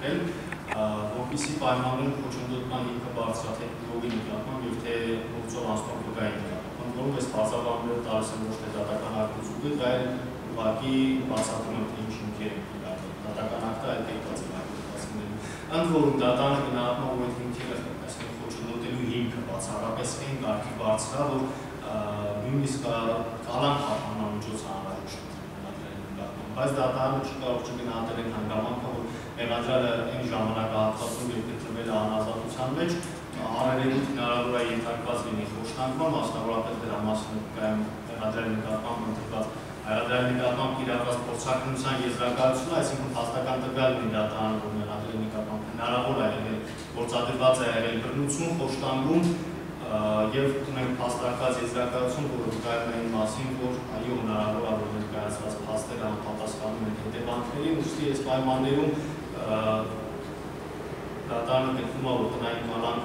կրել, որպեսզի պայմաններում խոչընդոտման հիմքը բարձրացնել գրողի նկատմամբ եւ թե գործով անցնող բգայի նկատմամբ, որում այս բացավարները տալիս են ոչ թե դատական ակտը զուգը, այլ ուղղակի բացատրում են թե ինչ հիմքեր են դատական ակտը այդ եկած է Ընդ որում դատանը գնահատում որ այդ հիմքերը խոչընդոտելու հիմքը բացառապես այն կարգի բարձրա, որ նույնիսկ կալան խափանամիջոց անհրաժեշտ բայց դատարանը չկարող չգնահատել այն հանգամանքը, որ մեղադրյալը այն ժամանակահատվածում երբ գտնվել է անազատության մեջ, հանրերենիք հնարավոր է ենթարկված լինի խոշտանգման, մասնավորապես դրա մասին կայում մեղադրյալի նկատմամբ ընդգրկված հայրադրյալի նկատմամբ իրակված փորձակնության եզրակացությունը, այսինքն փաստական տվյալ ունի դատարանը, որ մեղադրյալի նկատմամբ հնարավոր է եղել գործադրված է եղել բռնություն, խոշտանգում, եւ ունենք փաստարկած եզրակացություն, որը վկայում է այն մասին, որ այո հնարավոր է որ ներկայացված փաստերը անպատասխանում են հետևանքներին, ուստի այս պայմաններում դատարանը գտնում է, որ տնային կանանք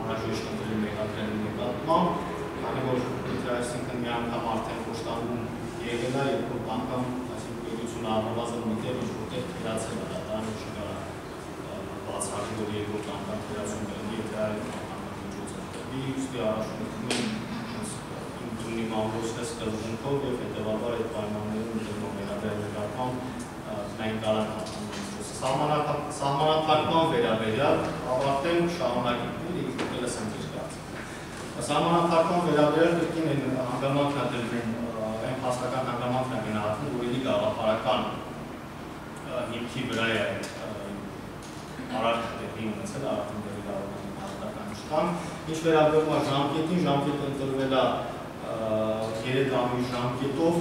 անհրաժեշտ ընտրել մեկագրելու նկատմամբ, քանի որ այսինքն մի անգամ արդեն խոշտանգում եղել է, երկրորդ անգամ այսինքն պետությունը առնվազն մի տեղ ինչ որտեղ թերացել է դատարանը չկա բացառի, որ երկրորդ անգամ թերացում կլինի, եթե այլ ի ուստի առաջնորդում են ինքնունի մամլոցն է սկզբունքով և հետևաբար այդ պայմաններում դրվում վերաբերել նկատմամբ տնային կարան Սահմանափակման վերաբերյալ ավարտենք շարունակիքներ իգուտելս են դիրկած։ Սահմանափակման վերաբերյալ կրկին են հանգամանքն է դրվում, այն փաստական հանգամանքն է գնահատվում, որ էլի գաղափարական հիմքի վրա է արարք տեղի ունեցել, արարքն տեղի կարող կամ ինչ վերաբերում է ժամկետին, ժամկետը ընտրվել է 3 ամիս ժամկետով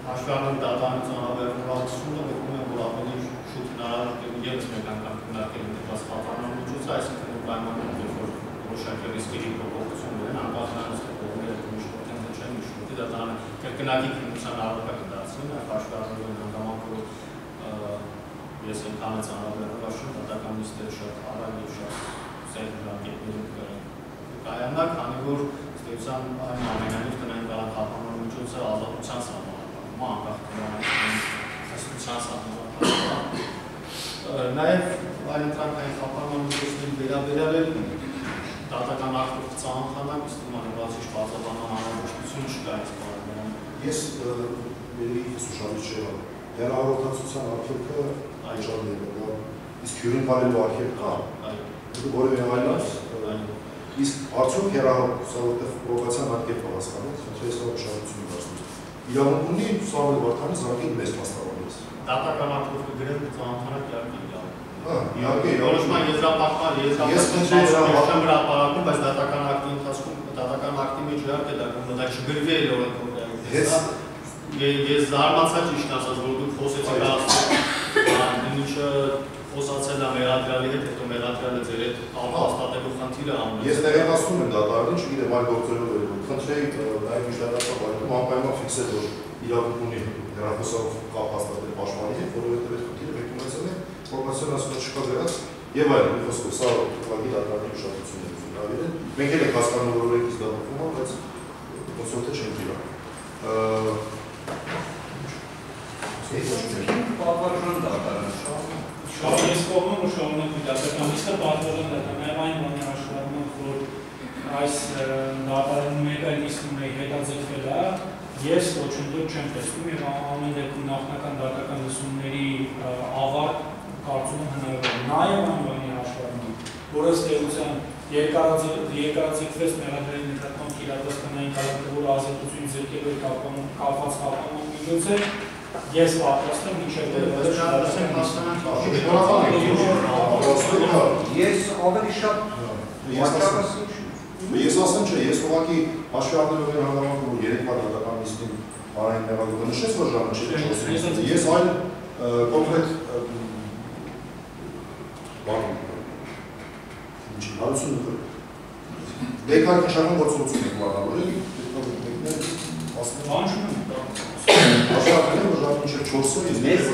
առնելով դատարանի ծանրաբեռնվածությունը, գտնում եմ, որ ավելի շուտ հնարավոր է ևս մեկ անգամ քննարկել ընդգրկված խափանամիջոցը, այսինքն երբ որ որոշակի ռիսկերի փոփոխություն ունեն, անկախ նրանից թե կողմերը միշտ են չեն, միշտ դատարանը կրկնակի քննության առարկա կդարձնի, այլ հաշվի առնելով հանգամանքը, որ ես ընդհանրապես շուտ դատական նիստերը շատ արագ եւ շատ սեր ժամկետներում կայանա, քանի որ ստեյության այն ամենայնիվ տնային խափանոր միջոցը ազատության սահմանապահում, անկախ տնային հասության սահմանապահում։ Նաև այլ ընտրանքային խափանոր միջոցների վերաբերյալ էլ դատական ակտով ծանոթանանք, իսկ մանավանդ շփազաբանման անհրաժեշտություն չկա այս բանը։ Ես մերի սուշալի չեղա։ Հերահաղորդացության արգելքը այժմ է, իսկ հյուրին բարելու արգելք կա։ որևէ այլոց իսկ արդյոք հեռահաղորդակցը որտեղ պրովոկացիան արկեպ հասկանում, խնդրի ես ուշադրություն դարձնում։ Իրավունք ունի Սամվել Վարդանի զանգին մեծ փաստավորից։ Դատական ակտով կգրել ծանոթանակ իհարկե Հա, իհարկե, որոշման եզրափակման, եզրափակման հրապարակում, բայց դատական ակտի ընթացքում դատական ակտի մեջ իհարկե դա չգրվի էլ օրենքով։ Ես զարմացա ճիշտ ասած, որ դուք խոսեցիք ասում, ինչը խոսացել է մեղադրյալի հետ, հետո մեղադրյալը ձեր հետ հաստատելու խնդիրը անում։ Ես տեղեկացնում եմ դատարանին, չգիտեմ այլ գործերով խնդրեի նաև միջնադարական վայրում անպայման ֆիքսել, որ իրավունք ունի հեռախոսով կապ հաստատել պաշտպանի հետ, որովհետև այդ խնդիրը մենք ունեցել ենք, պրոբացիոն ասում չկա դրանց եւ այլն, մի խոսքով սա ուղղակի դատարանի ուշադրությունն է ուզում հրավիրել։ Մենք էլ ենք հասկանում, որ օրենքից դա բխում է, բայց թե չենք իրա։ Ես պատվարժան դատարանը Ես կողմում ու շարունակի դատականիստը պատվորեն դա, նաև այն բանի հաշվառում որ այս է հետաձգվել է, ես ոչնդոց չեմ տեսնում եւ ամեն դեպքում նախնական դատական լսումների ավարտ կարծում եմ հնարավոր է։ Նաև այն բանի հաշվառում, որ ըստ էության երկարաձգվեց մեղադրերի նկատմամբ իրատես տնային կարգավոր ազատություն ձեռքերով կապված կապանման միջոց է, Ես պատրաստ եմ մինչև դեռ հասկանանք Ես ավելի շատ Ես ասեմ չէ, ես ուղղակի հաշվի առնելով այն հանգամանքը, որ երեք բար դատական նիստին բարային մեղադրումը նշեց, որ ժամը չի Ես այլ կոնկրետ բան ինչի հարություն դեկար քշական գործողություն եք վարդավորել, Բանջում եմ Աշխատել որ ժամը մինչև 4-ը իսկ Մեզ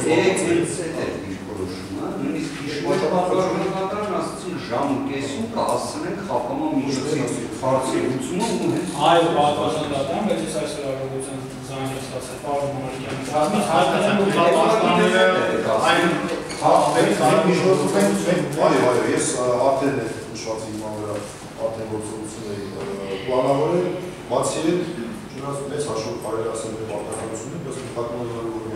3 ծելս է դիրքորոշումը, նույնիսկ հիշում պատվարժանական ասացին ժամը կեսում կհասցնենք խափամա միջոցի խարցի լուծումը ու հենց այլ պատվարժանական, բայց ես այսօր առավոտյան զանգ եմ ստացել Պարոն Մոնիկյանի կազմից հայտնեմ ու պատասխանները այն Հա, մենք մենք միջնորդում ենք, մենք այո, այո, ես արդեն այդ նշվածի հիման վրա արդեն գործողությունների ա, պլանավորել, բացի այդ, չնայած մեծ հաշվով կարելի ասել է, բայց նկատմամբ որ